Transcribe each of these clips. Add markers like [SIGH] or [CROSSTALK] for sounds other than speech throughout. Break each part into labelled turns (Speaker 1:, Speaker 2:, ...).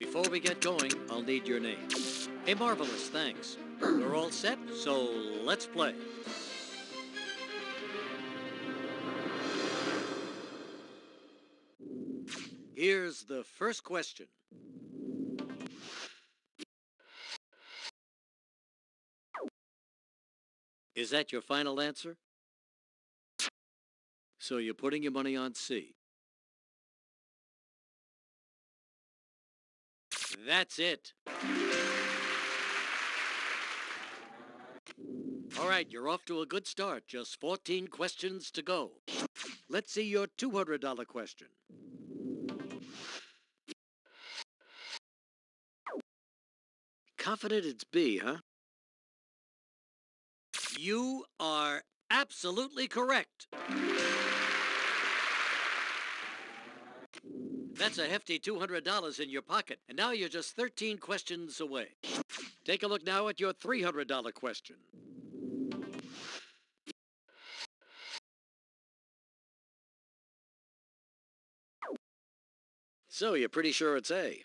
Speaker 1: Before we get going, I'll need your name. Hey, Marvelous, thanks. We're all set, so let's play. Here's the first question. Is that your final answer? So you're putting your money on C. That's it. All right, you're off to a good start. Just 14 questions to go. Let's see your $200 question. Confident it's B, huh? You are absolutely correct. That's a hefty $200 in your pocket, and now you're just 13 questions away. Take a look now at your $300 question. So you're pretty sure it's A.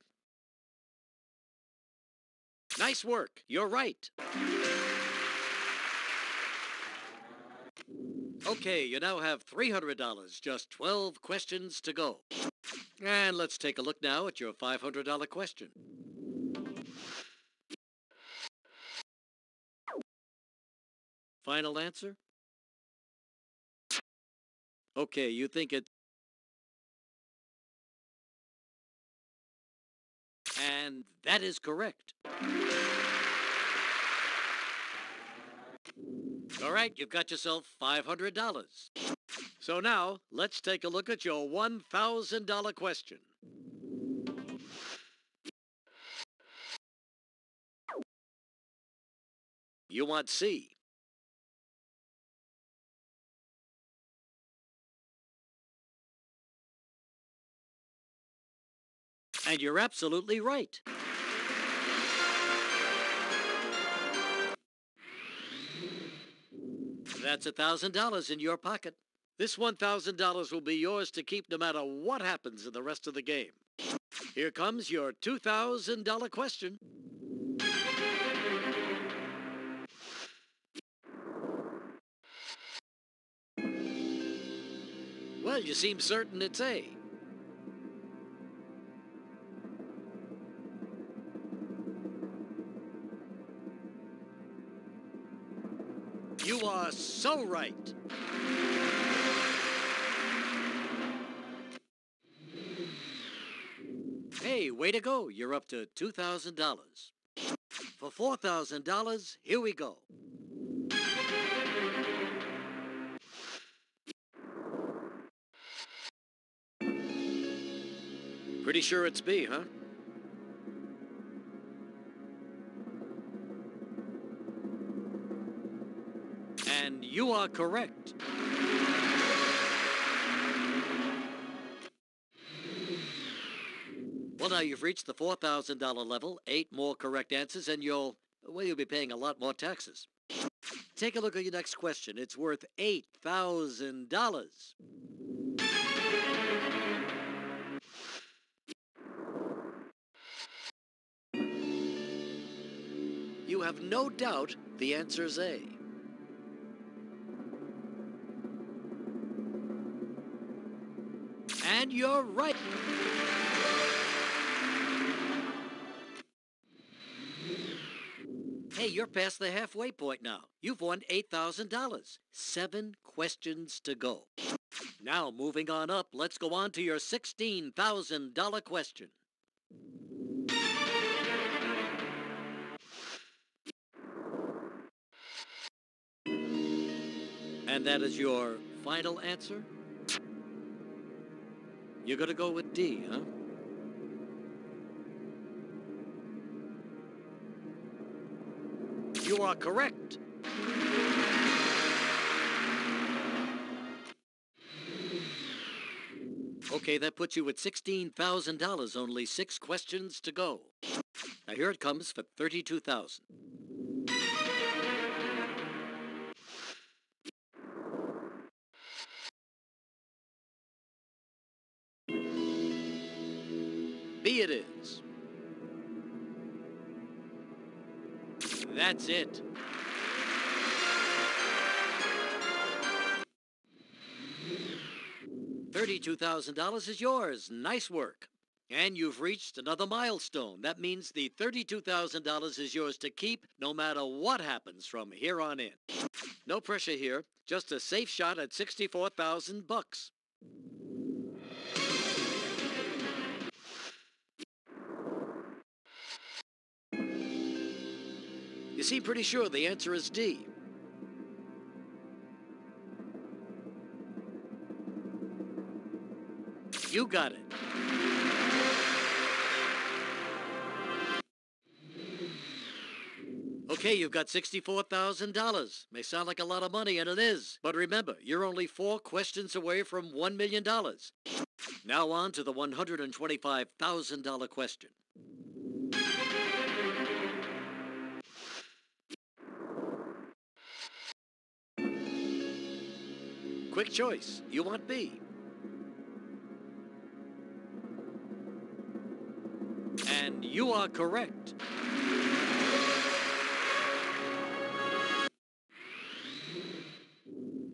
Speaker 1: Nice work. You're right. Okay, you now have $300. Just 12 questions to go. And let's take a look now at your $500 question. Final answer? Okay, you think it... And that is correct. All right, you've got yourself $500. So now, let's take a look at your $1,000 question. You want C. And you're absolutely right. That's $1,000 in your pocket. This $1,000 will be yours to keep no matter what happens in the rest of the game. Here comes your $2,000 question. Well, you seem certain it's A. You are so right. Hey, way to go. You're up to $2,000. For $4,000, here we go. Pretty sure it's B, huh? And you are correct. Well, now you've reached the $4,000 level, eight more correct answers, and you'll, well, you'll be paying a lot more taxes. Take a look at your next question. It's worth $8,000. You have no doubt the answer is A. And you're right. Hey, you're past the halfway point now. You've won $8,000. Seven questions to go. Now, moving on up, let's go on to your $16,000 question. And that is your final answer? You're gonna go with D, huh? You are correct. Okay, that puts you at $16,000, only six questions to go. Now here it comes for 32000 B it is. That's it. $32,000 is yours. Nice work. And you've reached another milestone. That means the $32,000 is yours to keep no matter what happens from here on in. No pressure here, just a safe shot at 64,000 bucks. You seem pretty sure the answer is D. You got it. Okay, you've got $64,000. May sound like a lot of money, and it is. But remember, you're only four questions away from $1 million. Now on to the $125,000 question. Quick choice. You want B. And you are correct.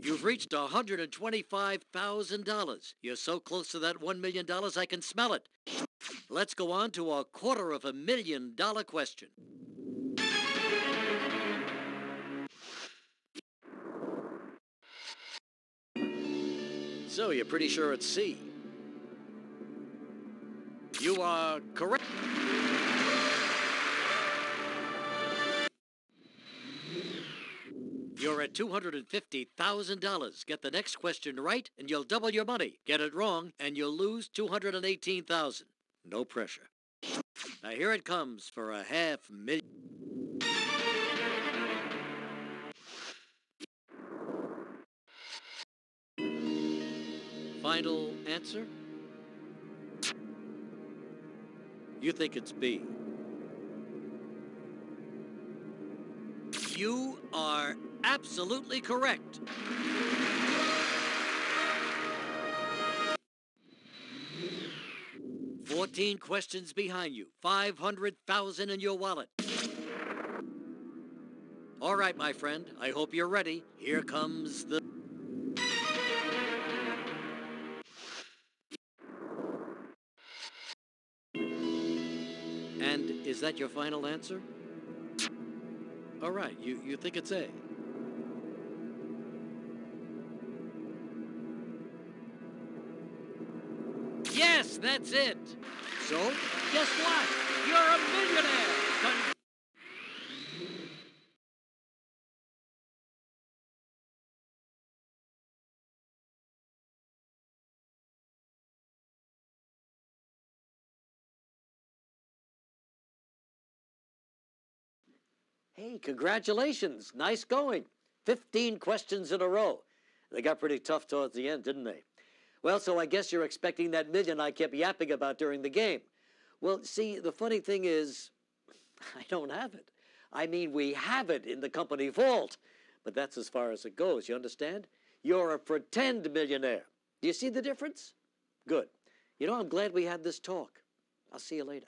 Speaker 1: You've reached $125,000. You're so close to that $1 million I can smell it. Let's go on to a quarter of a million dollar question. So you're pretty sure it's C. You are correct. You're at $250,000. Get the next question right, and you'll double your money. Get it wrong, and you'll lose 218,000. No pressure. Now here it comes for a half million. Final answer? You think it's B. You are absolutely correct. Fourteen questions behind you. 500,000 in your wallet. All right, my friend. I hope you're ready. Here comes the... And is that your final answer? All right, you, you think it's A. Yes, that's it. So, guess what? You're a millionaire. Hey, congratulations. Nice going. 15 questions in a row. They got pretty tough towards the end, didn't they? Well, so I guess you're expecting that million I kept yapping about during the game. Well, see, the funny thing is, [LAUGHS] I don't have it. I mean, we have it in the company vault, but that's as far as it goes, you understand? You're a pretend millionaire. Do you see the difference? Good. You know, I'm glad we had this talk. I'll see you later.